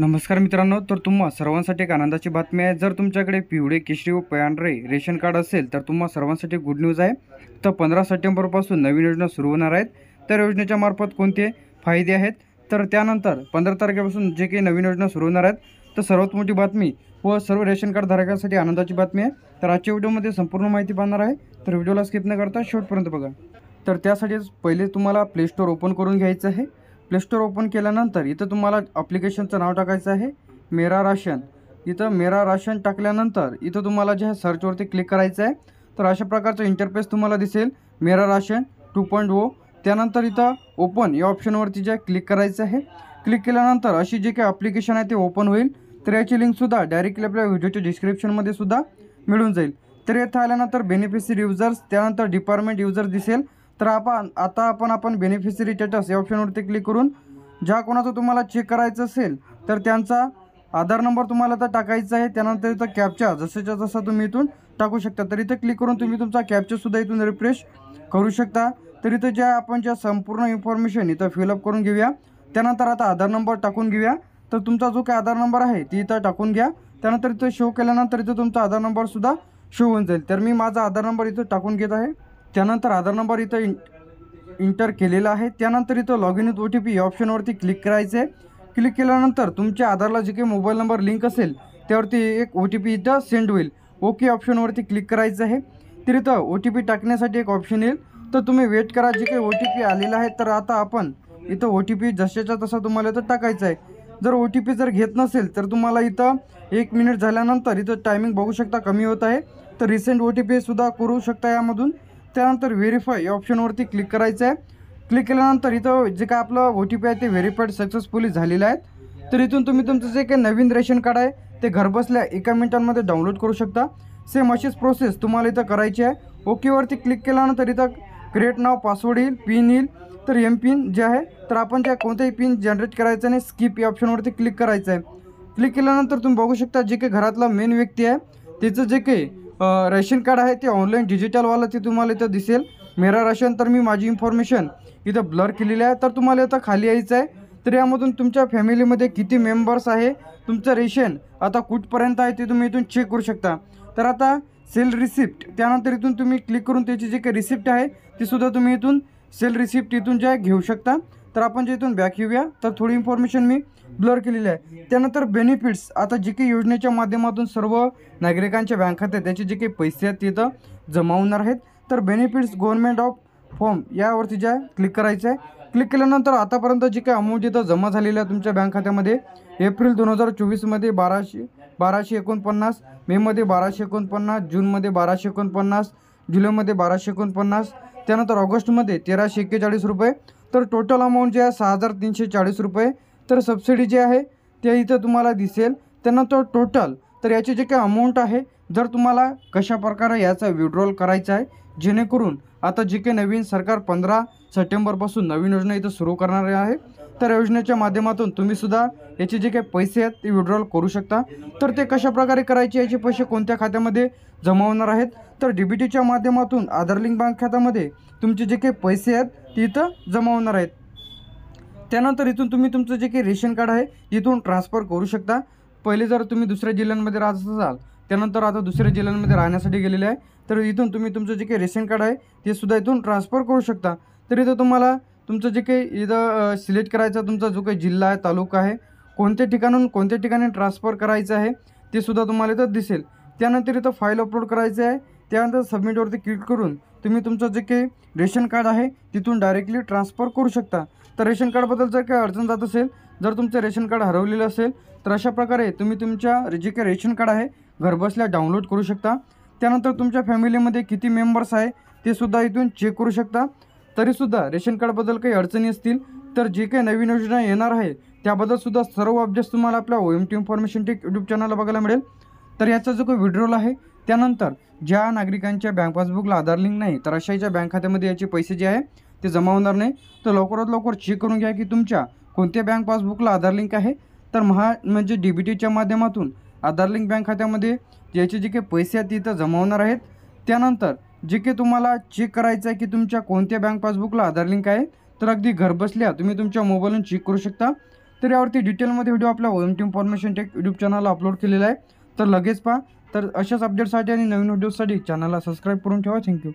नमस्कार मित्रांनो तर तुम्हा सर्वांसाठी एक आनंदाची बातमी आहे. जर तुमच्याकडे पिवळे केशरी व पांढरे रेशन कार्ड असेल तर तुम्हा सर्वांसाठी गुड न्यूज आहे. तर पंधरा सप्टेंबरपासून नवीन योजना सुरू होणार आहेत. तर योजनेच्या मार्फत कोणते फायदे आहेत? तर त्यानंतर पंधरा तारखेपासून जे काही नवीन योजना सुरू होणार आहेत तर सर्वात मोठी बातमी व सर्व रेशन कार्ड धारकांसाठी आनंदाची बातमी आहे. तर आजच्या व्हिडिओमध्ये संपूर्ण माहिती पाहणार आहे. तर व्हिडिओला स्किप न करता शेवटपर्यंत बघा. तर त्यासाठीच पहिले तुम्हाला प्ले स्टोअर ओपन करून घ्यायचं आहे. प्लेस्टोर ओपन केल्यानंतर इथं तुम्हाला अप्लिकेशनचं नाव टाकायचं आहे. मेरा राशन इथं मेरा राशन टाकल्यानंतर इथं तुम्हाला जे आहे सर्चवरती क्लिक करायचं आहे. तर अशा प्रकारचं इंटरफेस तुम्हाला दिसेल. मेरा राशन टू पॉईंट ओ त्यानंतर इथं ओपन या ऑप्शनवरती जे क्लिक करायचं आहे. क्लिक केल्यानंतर अशी जे काही अप्लिकेशन आहे ते ओपन होईल. तर याची लिंकसुद्धा डायरेक्टली आपल्या व्हिडिओच्या डिस्क्रिप्शनमध्ये सुद्धा मिळून जाईल. तर येथे आल्यानंतर बेनिफिशरी युजर्स त्यानंतर डिपार्टमेंट युजर्स दिसेल. तर आपण आता आपण आपण बेनिफिशरी स्टेटस या ऑप्शनवरती क्लिक करून ज्या कोणाचं तुम्हाला चेक करायचं असेल तर त्यांचा आधार नंबर तुम्हाला तर टाकायचा आहे. त्यानंतर इथं कॅपचा जसंच्या जसा तुम्ही इथून टाकू शकता. तर इथं क्लिक करून तुम्ही तुमचा कॅपचासुद्धा इथून रिफ्रेश करू शकता. तर इथं ज्या आपण ज्या संपूर्ण इन्फॉर्मेशन इथं फिलअप करून घेऊया त्यानंतर आता आधार नंबर टाकून घेऊया. तर तुमचा जो काय आधार नंबर आहे ती इथं टाकून घ्या. त्यानंतर इथं शो केल्यानंतर इथं तुमचा आधार नंबरसुद्धा शो होऊन जाईल. तर मी माझा आधार नंबर इथं टाकून घेत आहे. त्यानंतर आधार नंबर इथं इं इंटर केलेला आहे. त्यानंतर इथं log in with O T P या ऑप्शनवरती क्लिक करायचं आहे क्लिक केल्यानंतर तुमच्या आधारला जे काही मोबाईल नंबर लिंक असेल त्यावरती एक ओ टी पी इथं सेंड होईल. ओके ऑप्शनवरती क्लिक करायचं आहे. तर इथं ओ टी पी टाकण्यासाठी एक ऑप्शन येईल. तर तुम्ही वेट करा. जे काही ओ टी पी आलेला आहे तर आता आपण इथं ओ टी पी जशाच्या तसा तुम्हाला इथं टाकायचा आहे. जर ओ टी पी जर घेत नसेल तर तुम्हाला इथं एक मिनिट झाल्यानंतर इथं टायमिंग बघू शकता कमी होत आहे. तर रिसेंट ओ टी पीसुद्धा करू शकता यामधून. त्यानंतर व्हेरीफाय या ऑप्शनवरती क्लिक करायचं आहे. क्लिक केल्यानंतर इथं जे काय आपलं ओ टी पी आहे ते व्हेरीफाईड सक्सेसफुली झालेलं आहे. तर इथून तुम्ही तुमचं जे काही नवीन रेशन कार्ड आहे ते घरबसल्या एका मिनिटांमध्ये डाउनलोड करू शकता. सेम अशीच प्रोसेस तुम्हाला इथं करायची आहे. ओकेवरती क्लिक केल्यानंतर इथं क्रिएट नाव पासवर्ड येईल पिन येईल. तर एम पिन जे आहे तर आपण त्या कोणत्याही पिन जनरेट करायचं नाही स्किप या ऑप्शनवरती क्लिक करायचं आहे. क्लिक केल्यानंतर तुम्ही बघू शकता जे काही घरातला मेन व्यक्ती आहे त्याचं जे काही रेशन कार्ड आहे ते ऑनलाईन डिजिटलवालं ते तुम्हाला इथं दिसेल. मेरा राशन तर मी माझी इन्फॉर्मेशन इथं ब्लर केलेली आहे. तर तुम्हाला इथं खाली यायचं आहे. तर यामधून तुमच्या फॅमिलीमध्ये किती मेंबर्स आहे तुमचं रेशन आता कुठपर्यंत आहे ते तुम्ही इथून चेक करू शकता. तर आता सेल रिसिप्ट त्यानंतर इथून तुम्ही क्लिक करून त्याची जी काही रिसिप्ट आहे तीसुद्धा तुम्ही इथून सेल रिसिप्ट इथून जे आहे घेऊ शकता. तर आपण जे इथून बॅक येऊया. तर थोडी इन्फॉर्मेशन मी ब्लर केलेली आहे. त्यानंतर बेनिफिट्स आता जे काही योजनेच्या माध्यमातून सर्व नागरिकांच्या बँक खात्यात त्याचे जे काही पैसे आहेत तिथं जमा होणार आहेत. तर बेनिफिट्स गव्हर्नमेंट ऑफ फॉर्म यावरती जे आहे क्लिक करायचं आहे क्लिक केल्यानंतर आतापर्यंत जी काही अमाऊंट इथं जमा झालेली आहे तुमच्या बँक खात्यामध्ये एप्रिल दोन हजार चोवीसमध्ये बाराशे बाराशे एकोणपन्नास मेमध्ये बाराशे एकोणपन्नास जूनमध्ये बाराशे एकोणपन्नास जुलैमध्ये बाराशे एकोणपन्नास त्यानंतर ऑगस्टमध्ये तेराशे एक्केचाळीस रुपये तर टोटल अमाऊंट जे आहे सहा हजार तीनशे चाळीस रुपये. तर सबसिडी जी आहे ते इथं तुम्हाला दिसेल. त्यांना तो टोटल तर याचे जे काही अमाऊंट आहे जर तुम्हाला कशा प्रकारे याचा विड्रॉल करायचा आहे जेणेकरून आता जे काही नवीन सरकार पंधरा सप्टेंबरपासून नवीन योजना इथं सुरू करणार आहे तर योजनेच्या माध्यमातून तुम्ही सुद्धा याचे जे काही पैसे आहेत ते विड्रॉल करू शकता. तर ते कशा प्रकारे करायचे याचे पैसे कोणत्या खात्यामध्ये जमा होणार आहेत? तर डी बी टीच्या माध्यमातून आधार लिंक बँक खात्यामध्ये तुमचे जे काही पैसे आहेत ते इथं जमा होणार आहेत. त्यानंतर इथून तुम्ही तुमचं जे काही रेशन कार्ड आहे इथून ट्रान्सफर करू शकता. पहिले जर तुम्ही दुसऱ्या जिल्ह्यांमध्ये राहत असाल त्यानंतर आता दुसऱ्या जिल्ह्यांमध्ये राहण्यासाठी गेलेले आहे तर इथून तुम्ही तुमचं जे काही रेशन कार्ड आहे ते सुद्धा इथून ट्रान्सफर करू शकता. तर इथं तुम्हाला तुमचं जे काही इथं सिलेक्ट करायचा तुमचा जो काही जिल्हा आहे तालुका आहे कोणत्या ठिकाणून कोणत्या ठिकाणी ट्रान्सफर करायचं आहे ते सुद्धा तुम्हाला इथं दिसेल. त्यानंतर इथं फाईल अपलोड करायचं आहे त्यानंतर सबमिटवरती क्लिक करून तुम्ही तुमचं जे काही रेशन कार्ड आहे तिथून डायरेक्टली ट्रान्सफर करू शकता. तर रेशन कार्डबद्दल जर काही अडचण जात असेल जर तुमचं रेशन कार्ड हरवलेलं असेल तर अशा प्रकारे तुम्ही तुमच्या जे काही रेशन कार्ड आहे घरबसल्या डाउनलोड करू शकता. त्यानंतर तुमच्या फॅमिलीमध्ये किती मेंबर्स आहे ते सुद्धा इथून चेक करू शकता. तरीसुद्धा रेशन कार्डबद्दल काही अडचणी असतील तर जे काही नवीन योजना येणार आहे त्याबद्दलसुद्धा सर्व अपडेट्स तुम्हाला आपल्या O M T information tech YouTube चॅनलला बघायला मिळेल. तर याचा जो काही विड्रॉल आहे त्यानंतर ज्या नागरिकांच्या बँक पासबुकला आधार लिंक नाही तर अशाच्या बँक खात्यामध्ये याचे पैसे जे आहे ते जमा होणार नाही. तर लवकरात लवकर चेक करून घ्या की तुमच्या कोणत्या बँक पासबुकला आधार लिंक आहे. तर महा म्हणजे डी बी टीच्या माध्यमातून आधार लिंक बँक खात्यामध्ये याचे जे काही पैसे आहेत ते इथं जमा होणार आहेत. त्यानंतर जे काही तुम्हाला चेक करायचं आहे की तुमच्या कोणत्या बँक पासबुकला आधार लिंक आहे तर अगदी घरबसल्या तुम्ही तुमच्या मोबाईलवरून चेक करू शकता. तर यावरती डिटेलमध्ये व्हिडिओ आपल्या OM T information tech YouTube चॅनलला अपलोड केलेला आहे. तर लगेच पहा तर अशाच अपडेटसाठी आणि नवीन व्हिडिओसाठी चॅनलला सबस्क्राईब करून ठेवा. थँक्यू